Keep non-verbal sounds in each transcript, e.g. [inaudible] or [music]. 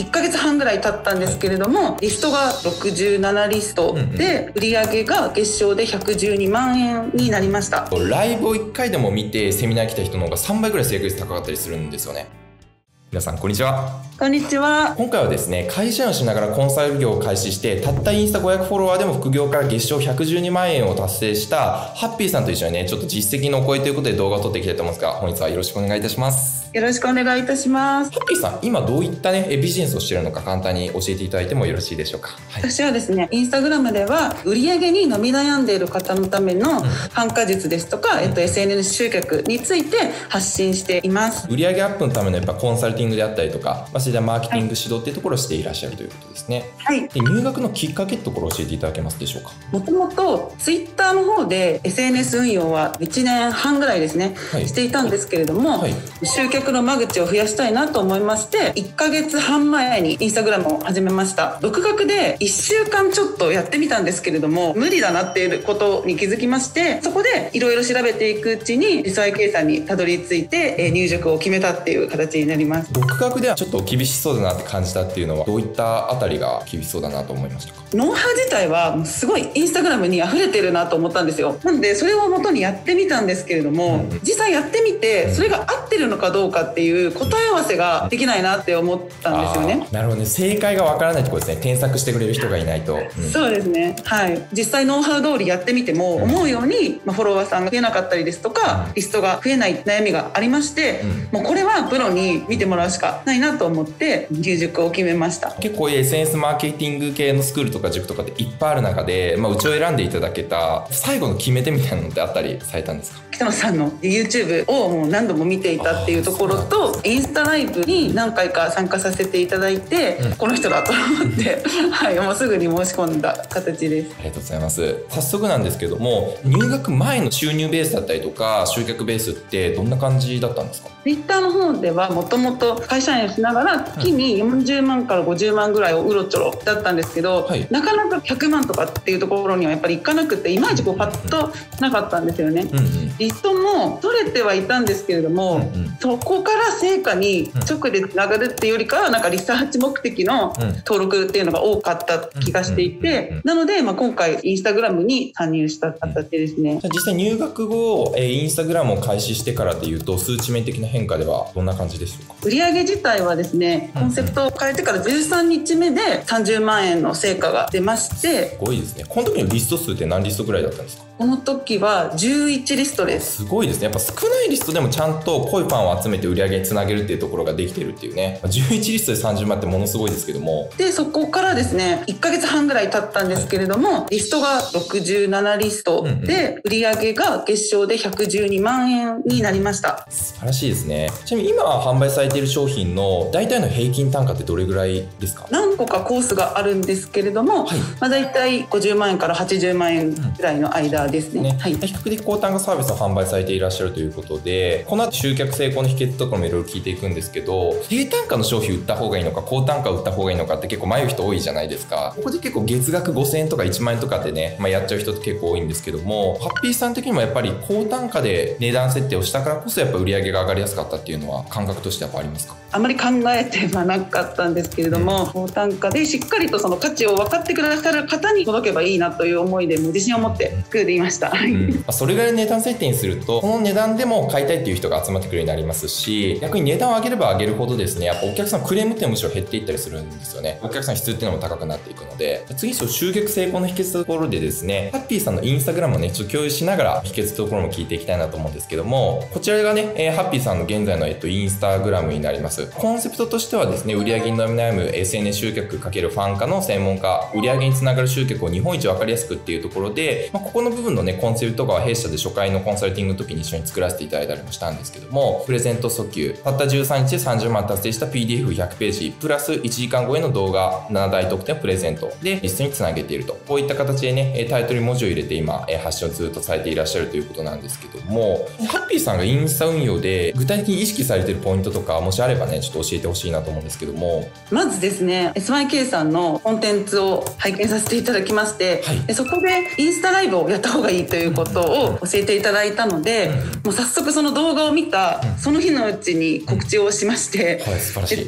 1ヶ月半ぐらい経ったんですけれども、リストが67リストで、売上が月賞で112万円になりました。ライブを1回でも見てセミナー来た人の方が3倍ぐらい成功率高かったりするんですよね。皆さんこんにちはこんにちは今回はですね会社員をしながらコンサル業を開始してたったインスタ500フォロワーでも副業から月賞112万円を達成したハッピーさんと一緒にねちょっと実績のお声ということで動画を撮っていきたいと思うんですが本日はよろしくお願いいたしますよろしくお願いいたします。ハッピーさん、今どういったね、ビジネスをしているのか簡単に教えていただいてもよろしいでしょうか？はい、私はですね、インスタグラムでは売上に伸び悩んでいる方のための繁華術ですとか、うん、えっと、SNS 集客について発信しています。売上アップのためのやっぱコンサルティングであったりとか、まあ、それでマーケティング指導っていうところをしていらっしゃるということですね。はい。で入学のきっかけってところを教えていただけますでしょうか？もともとツイッターの方で SNS 運用は1年半ぐらいですね、はい、していたんですけれども、はい、集客の間口を増ややしたいなと思いまして1ヶ月半前にインスタグラムを始めました。独学で1週間ちょっとやってみたんですけれども無理だなっていうことに気づきましてそこでいろいろ調べていくうちに理想計算にたどり着いて入塾を決めたっていう形になります。独学ではちょっと厳しそうだなって感じたっていうのはどういったあたりが厳しそうだなと思いましたか？ノウハウ自体はすごいインスタグラムに溢れてるなと思ったんですよ。なんでそれを元にやってみたんですけれども、うん、実際やってみてそれが合ってるのかどうかっていう答え合わせができないなって思ったんですよね。なるほどね。正解がわからないってことですね。添削してくれる人がいないと、うん、そうですね。はい。実際ノウハウ通りやってみても、思うように、まあ、フォロワーさんが増えなかったりですとか、リストが増えない悩みがありまして、もうこれはプロに見てもらうしかないなと思って入塾を決めました。結構 SNS マーケティング系のスクールとか塾とかでいっぱいある中で、まあ、うちを選んでいただけた最後の決め手みたいなのってあったりされたんですか？北野さんの YouTube をもう何度も見ていたっていうところとインスタライブに何回か参加させていただいて、うん、この人だと思って [laughs] はいもうすぐに申し込んだ形です。ありがとうございます。早速なんですけども入学前の収入ベースだったりとか集客ベースってどんな感じだったんですか？Twitter の方ではもともと会社員をしながら月に40万から50万ぐらいをうろちょろだったんですけど、はい、なかなか100万とかっていうところにはやっぱりいかなくていまいちこうパッとなかったんですよね。うんうん、リストも取れてはいたんですけれども、うんうん、そこから成果に直でつながるっていうよりかはなんかリサーチ目的の登録っていうのが多かった気がしていてなのでまあ今回インスタグラムに参入した形ですね。実際入学後、えー、インスタグラムを開始してからでいうと数値面的な変化ではどんな感じでしょうか？売上自体はですねコンセプトを変えてから13日目で30万円の成果が出ましてすごいですね。この時のリスト数って何リストぐらいだったんですか？この時は11リストです。すごいですね。やっぱ少ないリストでもちゃんと濃いファンを集めて売り上げにつなげるっていうところができてるっていうね。11リストで30万ってものすごいですけども。でそこからですね1か月半ぐらい経ったんですけれども、はい、リストが67リストで、売り上げが月賞で112万円になりました。素晴らしいですね。ちなみに今販売されている商品の大体の平均単価ってどれぐらいですか？何個かコースがあるんですけれども、はい。まあ、大体50万円から80万円ぐらいの間ですね。ね。はい、比較的高単価サービスを販売されていらっしゃるということで、この後集客成功の秘訣とかもいろいろ聞いていくんですけど、低単価の商品売った方がいいのか、高単価売った方がいいのかって結構迷う人多いじゃないですか。ここで結構月額5000円とか1万円とかでね、まあ、やっちゃう人って結構多いんですけども、ハッピーさん的にもやっぱり高単価で値段設定をしたからこそやっぱ売り上げが上がりやすかったっていうのは感覚としてはありますか？あまり考えてはなかったんですけれども、うん、高単価でしっかりとその価値を分かってくださる方に届けばいいなという思いでも自信を持って作っていました。うんそれぐらい値段設定にすると、この値段でも買いたいっていう人が集まってくるようになりますし、逆に値段を上げれば上げるほどですね、やっぱお客さんクレームってむしろ減っていったりするんですよね。お客さん質っていうのも高くなっていくので、次、そう、集客成功の秘訣ところでですね、ハッピーさんのインスタグラムをね、ちょっと共有しながら秘訣ところも聞いていきたいなと思うんですけども、こちらがね、えー、ハッピーさんの現在の、えっと、インスタグラムになります。コンセプトとしてはですね、売上に悩む SNS 集客かけるファン化の専門家、売上につながる集客を日本一わかりやすくっていうところで、まあ、ここの部分のね、コンセプトが弊社で初回のコンサルティングの時に一緒に作らせていただいたりもしたんですけども、プレゼント訴求、たった13日で30万達成した PDF100 ページ、プラス1時間超えの動画。7大特典をプレゼント。でリストにつなげていると。こういった形でね、タイトルに文字を入れて今、発信をずっとされていらっしゃるということなんですけども、ハッピーさんがインスタ運用で具体的に意識されているポイントとか、もしあればね、ちょっと教えてほしいなと思うんですけども。まずですね、SYK さんのコンテンツを拝見させていただきまして、はい、そこでインスタライブをやった方がいいということを教えていただいたので、もう早速その動画を見たその日のうちに告知をしまして、はい、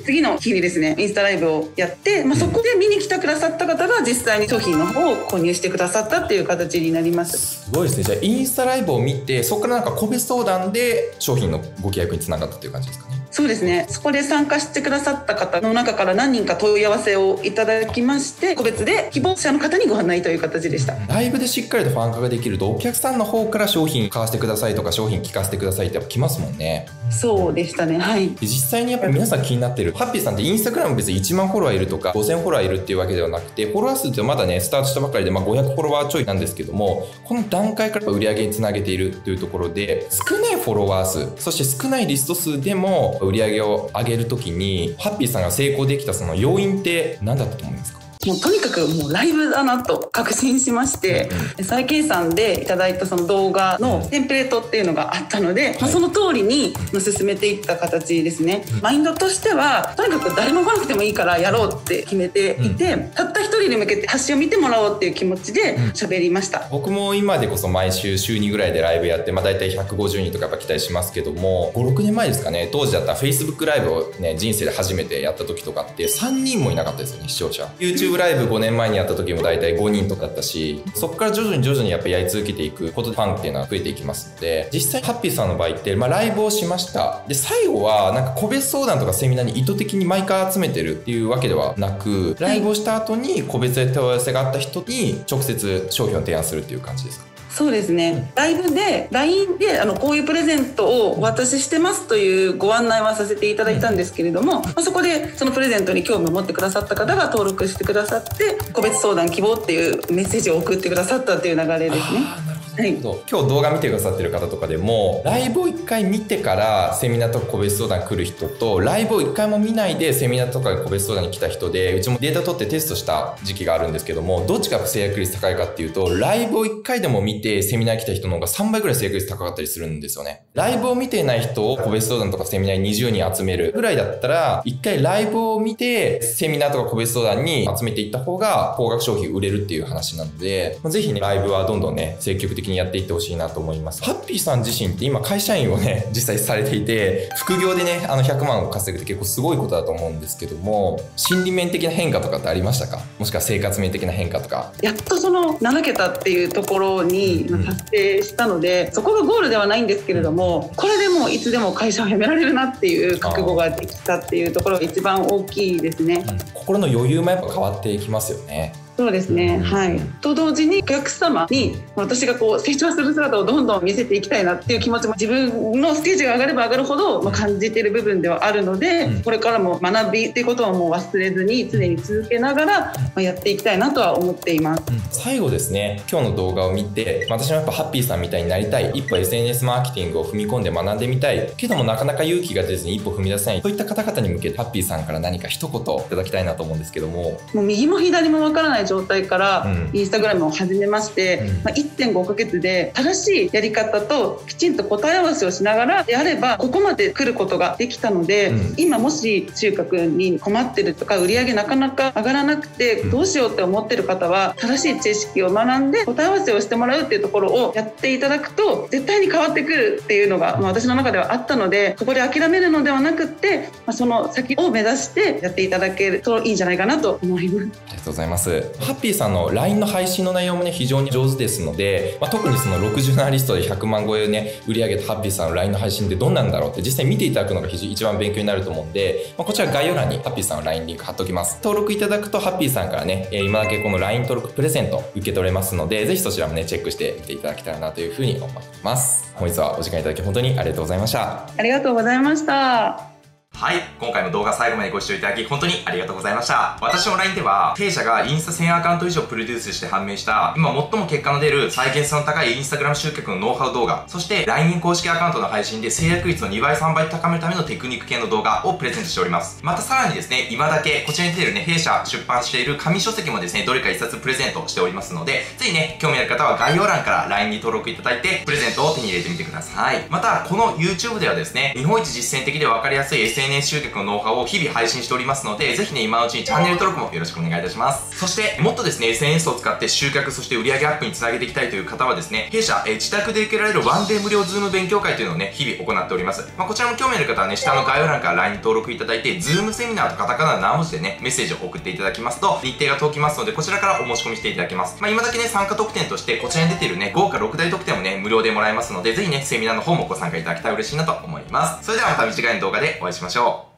次の日にですねインスタライブをやって、まあ、そこで見に来てくださった方が実際に商品の方を購入してくださったっていう形になります。すごいですね。じゃあインスタライブを見てそこからなんか個別相談で商品のご契約につながったっていう感じですかねそうですね。そこで参加してくださった方の中から何人か問い合わせをいただきまして個別で希望者の方にご案内という形でした。ライブでしっかりとファン化ができるとお客さんの方から商品買わせてくださいとか商品聞かせてくださいってやっぱ来ますもんね。そうでしたね。はい。実際にやっぱり皆さん気になってる。ハッピーさんってインスタグラム別に1万フォロワーいるとか5000フォロワーいるっていうわけではなくてフォロワー数ってまだねスタートしたばかりで、まあ、500フォロワーちょいなんですけどもこの段階から売り上げにつなげているというところで少ないフォロワー数そして少ないリスト数でも売り上げを上げるときにハッピーさんが成功できたその要因って何だったと思いますか？もうとにかくもうライブだなと確信しまして、再計算でいただいたその動画のテンプレートっていうのがあったので、まあ、その通りに進めていった形ですね。マインドとしてはとにかく誰も来なくてもいいからやろうって決めていて、たった一人に向けて発信を見てもらおうっていう気持ちで喋りました。僕も今でこそ毎週週2ぐらいでライブやって、まあ、大体150人とかやっぱ期待しますけども56年前ですかね当時だったら Facebook ライブをね人生で初めてやった時とかって3人もいなかったですよね視聴者。YouTube ブライブ5年前にやった時も大体5人とかだったし、そこから徐々に徐々にやっぱやり続けていくことでファンっていうのは増えていきますので、実際ハッピーさんの場合って、まあライブをしました。で、最後はなんか個別相談とかセミナーに意図的に毎回集めてるっていうわけではなく、ライブをした後に個別で問い合わせがあった人に直接商品を提案するっていう感じですか？そうですね。ライブで LINE であのこういうプレゼントをお渡ししてますというご案内はさせていただいたんですけれども、まあ、そこでそのプレゼントに興味を持ってくださった方が登録してくださって個別相談希望っていうメッセージを送ってくださったっていう流れですね。はい、今日動画見てくださってる方とかでもライブを1回見てからセミナーとか個別相談来る人とライブを1回も見ないでセミナーとか個別相談に来た人でうちもデータ取ってテストした時期があるんですけどもどっちが制約率高いかっていうとライブを1回でも見てセミナー来た人の方が3倍ぐらい制約率高かったりするんですよね。ライブを見てない人を個別相談とかセミナーに20人集めるぐらいだったら1回ライブを見てセミナーとか個別相談に集めていった方が高額商品売れるっていう話なのでぜひねライブはどんどんね積極的にやっていってほしいななと思います。ハッピーさん自身って今会社員をね、[laughs] 実際されていて、副業でね、あの100万を稼ぐって結構すごいことだと思うんですけども、心理面的な変化とかってありましたか？もしくは生活面的な変化とか。やっとその7桁っていうところに達成したので、うん、そこがゴールではないんですけれども、これでもいつでも会社を辞められるなっていう覚悟ができたっていうところが一番大きいですね。うん、心の余裕もやっぱ変わっていきますよね。そうですね、はい。と同時にお客様に私がこう成長する姿をどんどん見せていきたいなっていう気持ちも自分のステージが上がれば上がるほど、まあ、感じている部分ではあるので、これからも学びっていうことをもう忘れずに常に続けながら、まあ、やっていきたいなとは思っています。最後ですね、今日の動画を見て私もやっぱハッピーさんみたいになりたい。一歩 SNS マーケティングを踏み込んで学んでみたい。けどもなかなか勇気が出ずに一歩踏み出せない。そういった方々に向けてハッピーさんから何か一言いただきたいなと思うんですけども。もう右も左もわからない状態からインスタグラムを始めまして、うん、まあ、1.5ヶ月で正しいやり方ときちんと答え合わせをしながらであればここまで来ることができたので、うん、今もし収穫に困ってるとか売り上げなかなか上がらなくてどうしようって思ってる方は正しい知識を学んで答え合わせをしてもらうっていうところをやっていただくと絶対に変わってくるっていうのが、まあ、私の中ではあったのでここで諦めるのではなくって、まあ、その先を目指してやっていただけるといいんじゃないかなと思います。ありがとうございます。ハッピーさんの LINE の配信の内容もね、非常に上手ですので、まあ、特にその67リストで100万超えをね、売り上げたハッピーさんの LINE の配信ってどんなんだろうって実際見ていただくのが非常に一番勉強になると思うんで、まあ、こちら概要欄にハッピーさんの LINE リンク貼っときます。登録いただくとハッピーさんからね、今だけこの LINE 登録プレゼント受け取れますので、ぜひそちらもね、チェックしてみていただけたらなというふうに思います。本日はお時間いただき本当にありがとうございました。ありがとうございました。はい。今回も動画最後までご視聴いただき、本当にありがとうございました。私の LINE では、弊社がインスタ1000アカウント以上プロデュースして判明した、今最も結果の出る再現性の高いインスタグラム集客のノウハウ動画、そして LINE 公式アカウントの配信で制約率の2倍3倍高めるためのテクニック系の動画をプレゼントしております。またさらにですね、今だけ、こちらに出てるね、弊社出版している紙書籍もですね、どれか1冊プレゼントしておりますので、ぜひね、興味ある方は概要欄から LINE に登録いただいて、プレゼントを手に入れてみてください。また、この YouTube ではですね、日本一実践的で分かりやすい SNS SNS 集客のノウハウを日々配信しておりますので、ぜひね、今のうちにチャンネル登録もよろしくお願いいたします。そして、もっとですね、SNS を使って集客、そして売上アップにつなげていきたいという方はですね、弊社、え自宅で受けられるワンデー無料ズーム勉強会というのをね、日々行っております。まあ、こちらも興味ある方はね、下の概要欄から LINE 登録いただいて、ズームセミナーとカタカナの7文字でね、メッセージを送っていただきますと、日程が届きますので、こちらからお申し込みしていただけます。まあ、今だけね、参加特典として、こちらに出ているね、豪華6大特典もね、無料でもらえますので、ぜひね、セミナーの方もご参加いただけたら嬉しいなと思います。それではまた短い動画でお会いしましょう。